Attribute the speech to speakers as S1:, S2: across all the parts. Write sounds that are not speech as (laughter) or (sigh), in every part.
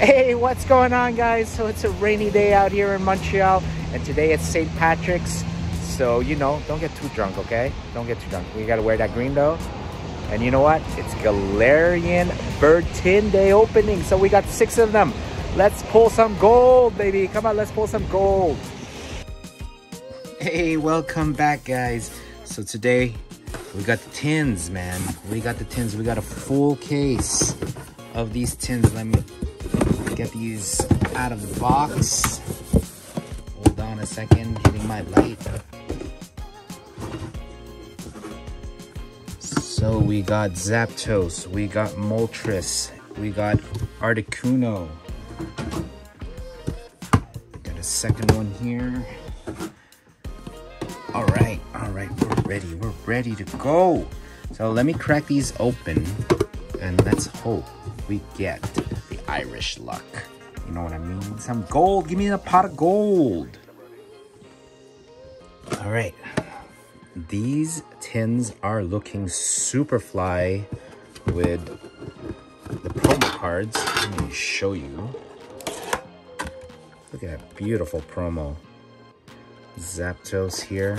S1: Hey, what's going on, guys? So it's a rainy day out here in Montreal, and today it's St. Patrick's. So, you know, don't get too drunk, okay? Don't get too drunk. We gotta wear that green though. And you know what? It's Galarian Bird Tin Day opening. So we got six of them. Let's pull some gold, baby. Come on, let's pull some gold. Hey, welcome back, guys. So today we got the tins, man. We got the tins. We got a full case of these tins. Let me get these out of the box. Hold on a second, hitting my light. So we got Zapdos, we got Moltres, we got Articuno. Got a second one here. All right, all right, we're ready, we're ready to go. So let me crack these open and let's hope we get Irish luck. You know what I mean? Some gold, give me a pot of gold. All right, these tins are looking super fly with the promo cards. Let me show you. Look at that beautiful promo. Zapdos here.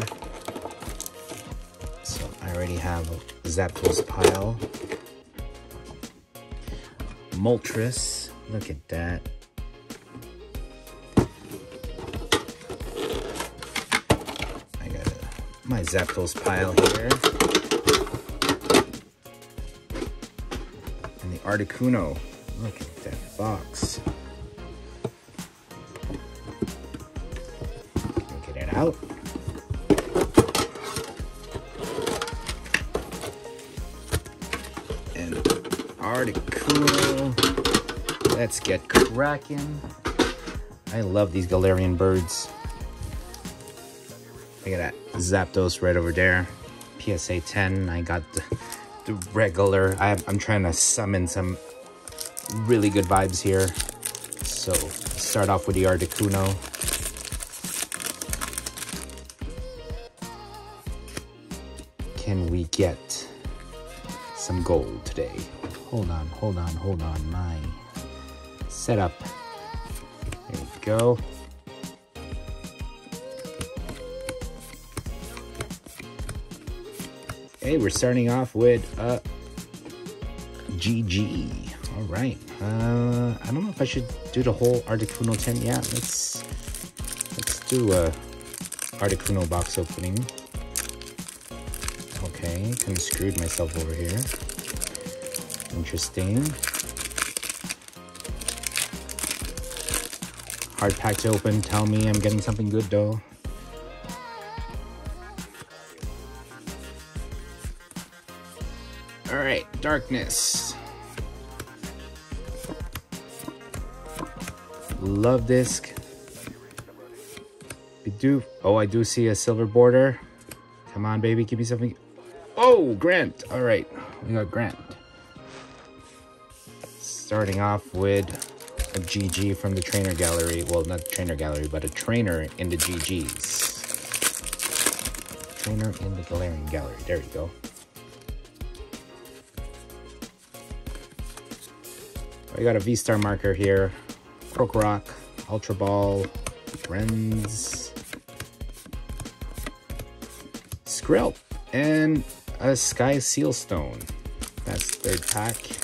S1: So I already have Zapdos pile. Moltres, look at that. I got a, my Zapdos pile here. And the Articuno, look at that box. Get it out. And Articuno. Let's get cracking. I love these Galarian birds. Look at that. Zapdos right over there. PSA 10. I got the, the regular. I, I'm trying to summon some really good vibes here. So, start off with the Articuno. Can we get some gold today? Hold on, hold on, hold on. My setup. There we go. Hey, we're starting off with uh, GG. All right. Uh, I don't know if I should do the whole Articuno 10. Yeah, let's let's do a Articuno box opening. Okay, kind of screwed myself over here. Interesting. Hard pack to open. Tell me I'm getting something good though. All right, darkness. Love disc. We do. Oh, I do see a silver border. Come on, baby, give me something. Oh, Grant. All right, we got Grant. Starting off with a GG from the trainer gallery. Well, not the trainer gallery, but a trainer in the GGs. Trainer in the Galarian gallery. There we go. I got a V-Star marker here. Krokorok, Ultra Ball, Friends, Skrill, and a Sky Seal Stone. That's third pack.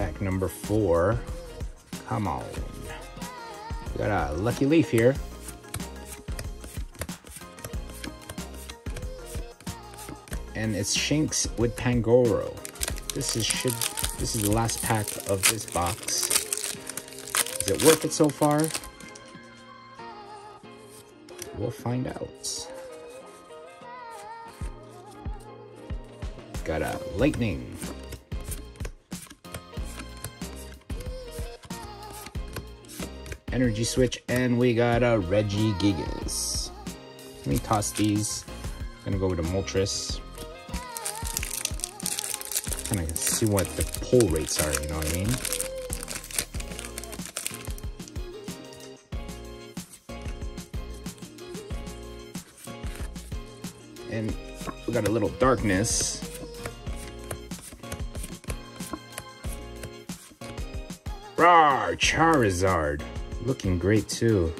S1: Pack number four. Come on. We got a Lucky Leaf here. And it's Shinx with Pangoro. This is should this is the last pack of this box. Is it worth it so far? We'll find out. Got a lightning. Energy switch, and we got a Regigigas. Let me toss these. I'm gonna go with a Moltres. Kind of see what the pull rates are, you know what I mean? And we got got a little darkness. Rawr, Charizard. Looking great too.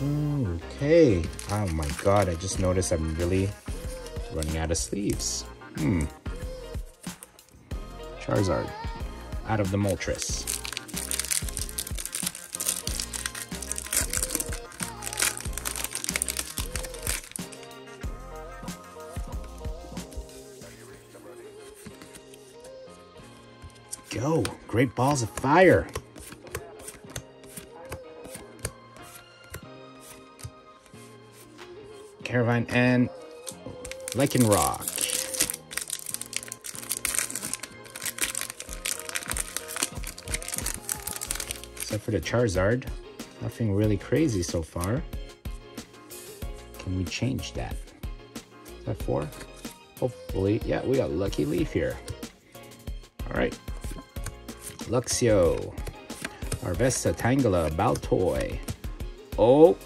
S1: Okay. Oh my god, I just noticed I'm really running out of sleeves. Hmm. Charizard. Out of the Moltres. go. Great balls of fire. Caravan and Lycanroc. Except for the Charizard. Nothing really crazy so far. Can we change that? Is that four? Hopefully, yeah, we got Lucky Leaf here. All right. Luxio. Harvesta, Tangela, Baltoy. Oh.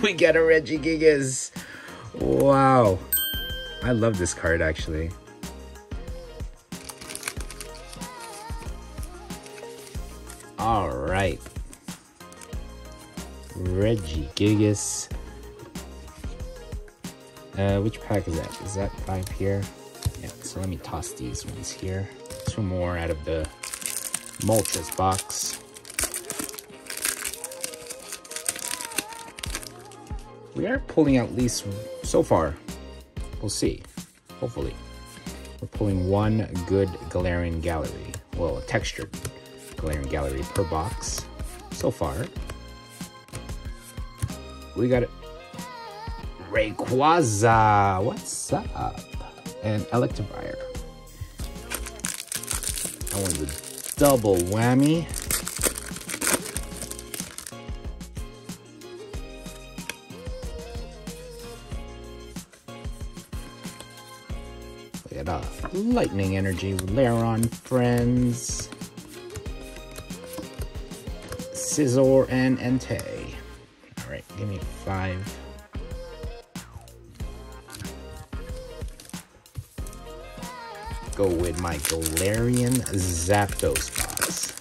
S1: (laughs) we get a Regigigas. Wow. I love this card actually. All right. Regigigas. Uh, which pack is that? Is that five here? Yeah, so let me toss these ones here two more out of the Moltres box. We are pulling at least so far. We'll see. Hopefully. We're pulling one good Galarian Gallery. Well, a textured Galarian Gallery per box so far. We got it. Rayquaza. What's up? And Electivire. That one's a double whammy. Lightning Energy, Lairon Friends, Scizor, and Entei. Alright, give me five. go with my Galarian Zapdos box.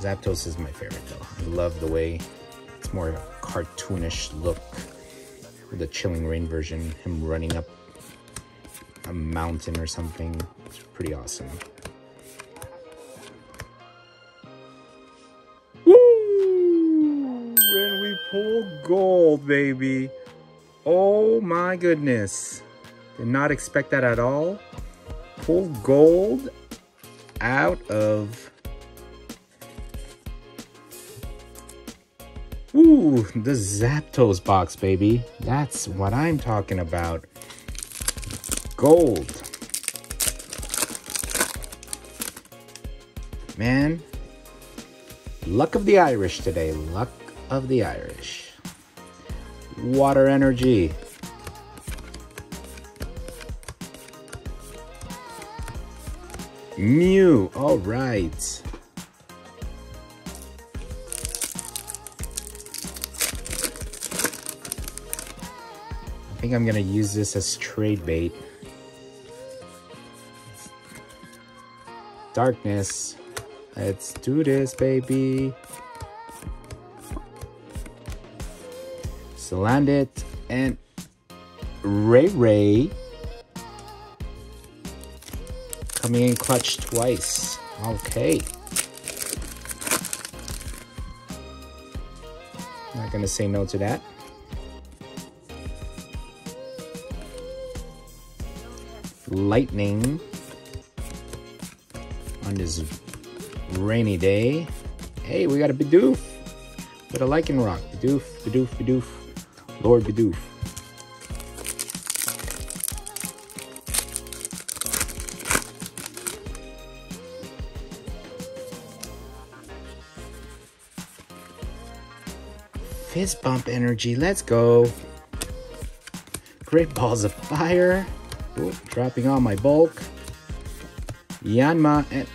S1: Zapdos is my favorite though. I love the way it's more of a cartoonish look. With the Chilling Rain version, him running up a mountain or something. It's pretty awesome. Woo! And we pull gold, baby. Oh my goodness. Did not expect that at all. Pull gold out of... Ooh, the Zapdos box, baby. That's what I'm talking about. Gold. Man, luck of the Irish today. Luck of the Irish. Water energy. Mew. All right. I think I'm to use this as trade bait. Darkness. Let's do this, baby. So land it and Ray Ray. Coming in clutch twice. Okay. Not gonna say no to that. Lightning on this rainy day. Hey, we got a Bidoof with a rock, Bidoof, Bidoof, Bidoof, Lord Bidoof. Fist bump energy. Let's go. Great balls of fire. Ooh, dropping on my bulk. Yanma and...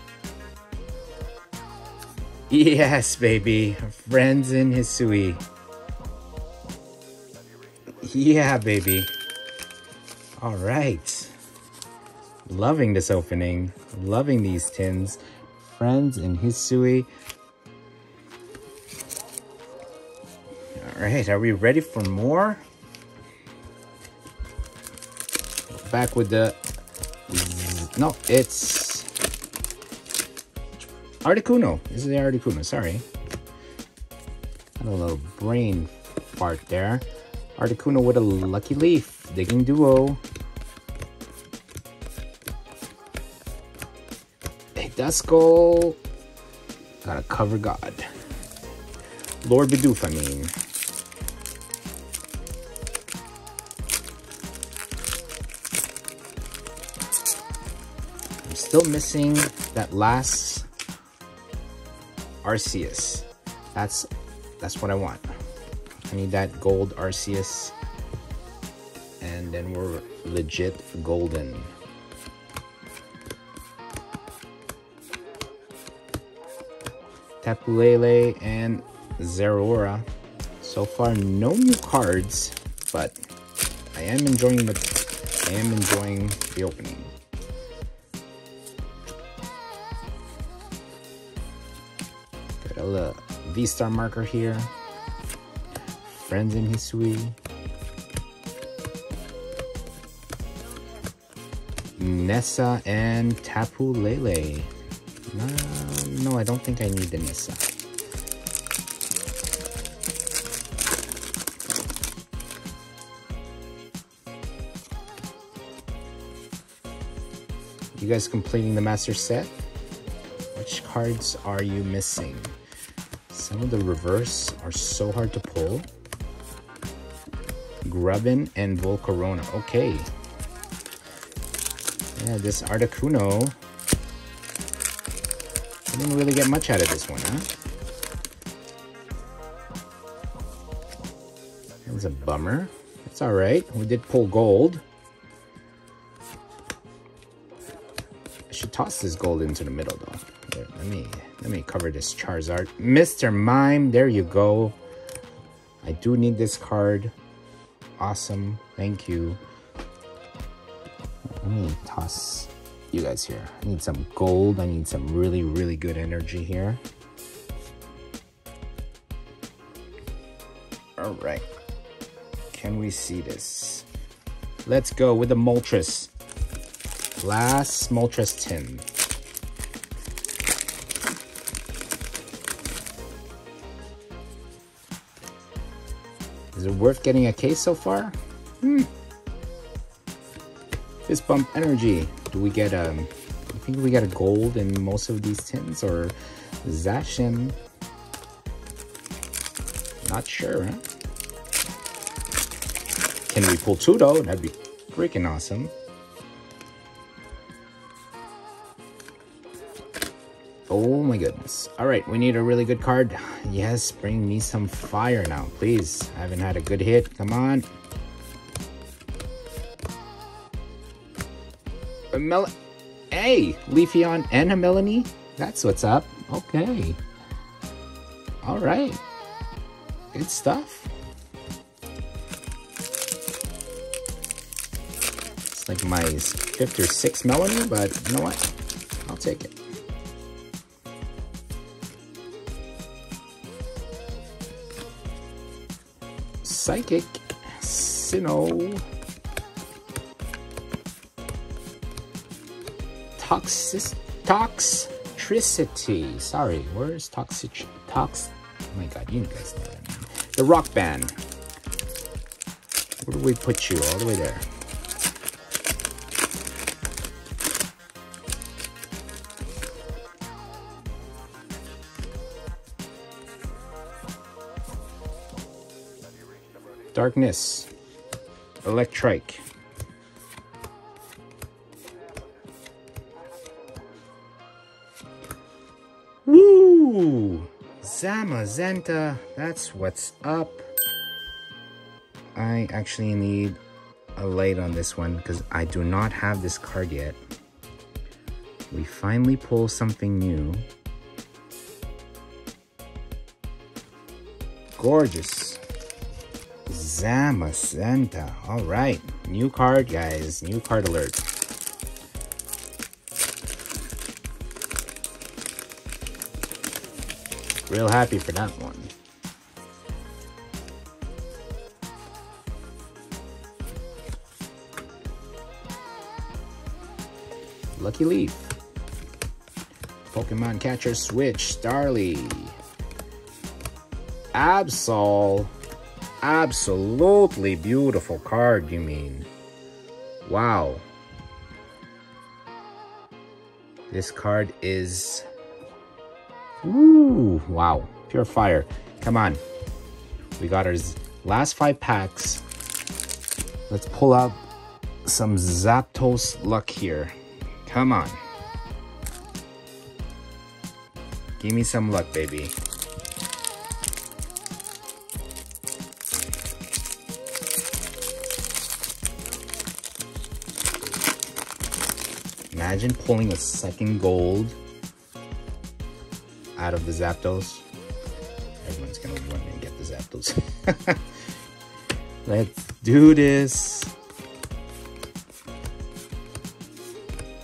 S1: Yes, baby. Friends in Hisui. Yeah, baby. All right. Loving this opening. Loving these tins. Friends and Hisui. All right, are we ready for more? Back with the... No, it's... Articuno. This is the Articuno, sorry. Had a little brain fart there. Articuno with a Lucky Leaf. Digging Duo. A Duskull. Got a Cover God. Lord Bidoof, I mean. I'm still missing that last Arceus. That's that's what I want. I need that gold Arceus. And then we're legit golden. Tapu Lele and Zeraora. So far, no new cards, but I am enjoying the I am enjoying the opening. V-Star marker here. Friends in Hisui. Nessa and Tapu Lele. No, no, I don't think I need the Nessa. You guys completing the master set? Which cards are you missing? Some of the reverse are so hard to pull. Grubbin and Volcarona. Okay. Yeah, this Articuno. I didn't really get much out of this one, huh? That was a bummer. It's alright. We did pull gold. I should toss this gold into the middle though. Here, let me let me cover this Charizard. Mr. Mime, there you go. I do need this card. Awesome. Thank you. Let me toss you guys here. I need some gold. I need some really, really good energy here. All right. Can we see this? Let's go with the Moltres. Last Moltres tin. Is it worth getting a case so far? Hmm. Fist bump energy. Do we get a? Um, I think we got a gold in most of these tins or Zashin. Not sure, huh? Can we pull two though? That'd be freaking awesome. Oh my goodness. All right, we need a really good card. Yes, bring me some fire now, please. I haven't had a good hit. Come on. A Mel hey, Leafeon and a Melanie? That's what's up. Okay. All right. Good stuff. It's like my fifth or sixth Melanie, but you know what? I'll take it. Psychic, Sinnoh, Toxic, Toxtricity. Sorry, where's Toxic, Tox? Oh my god, you guys know that. The Rock Band. Where do we put you? All the way there. Darkness. Electrike. Woo! Zamazenta, that's what's up. I actually need a light on this one because I do not have this card yet. We finally pull something new. Gorgeous. Zamazenta. All right. New card, guys. New card alert. Real happy for that one. Lucky Leaf. Pokemon Catcher Switch, Starly. Absol. Absolutely beautiful card, you mean. Wow. This card is... Ooh, wow. Pure fire. Come on. We got our last five packs. Let's pull out some Zapdos luck here. Come on. Give me some luck, baby. Imagine pulling a second gold out of the Zapdos. Everyone's gonna run and get the Zapdos. (laughs) Let's do this.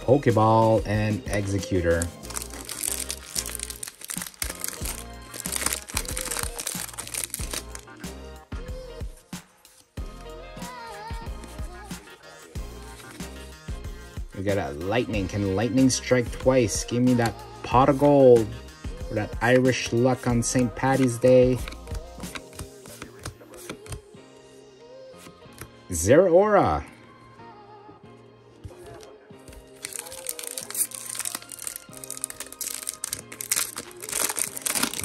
S1: Pokeball and Exeggutor. Lightning. Can lightning strike twice? Give me that pot of gold for that Irish luck on St. Patty's Day. Zeraora.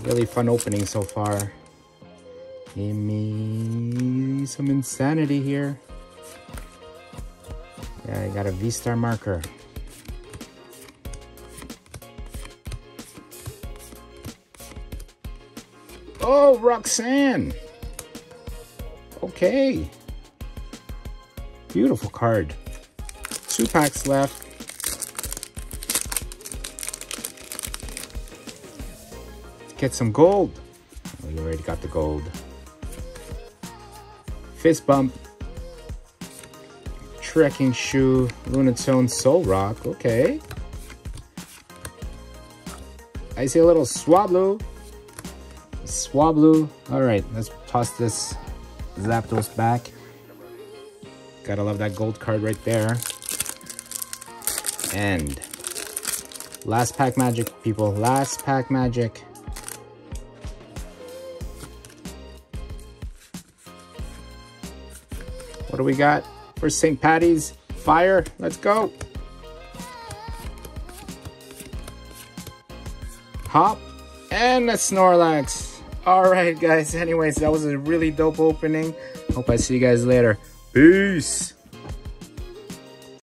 S1: Really fun opening so far. Give me some insanity here. Yeah, I got a V-Star marker. Oh, Roxanne. Okay. Beautiful card. Two packs left. Get some gold. Oh, you already got the gold. Fist bump. Trekking shoe. Lunatone Solrock. Okay. I see a little Swablu. Swablu. All right, let's toss this Zapdos back. Gotta love that gold card right there. And last pack magic, people. Last pack magic. What do we got for St. Patty's? Fire. Let's go. Hop and a Snorlax. All right, guys. Anyways, that was a really dope opening. Hope I see you guys later. Peace.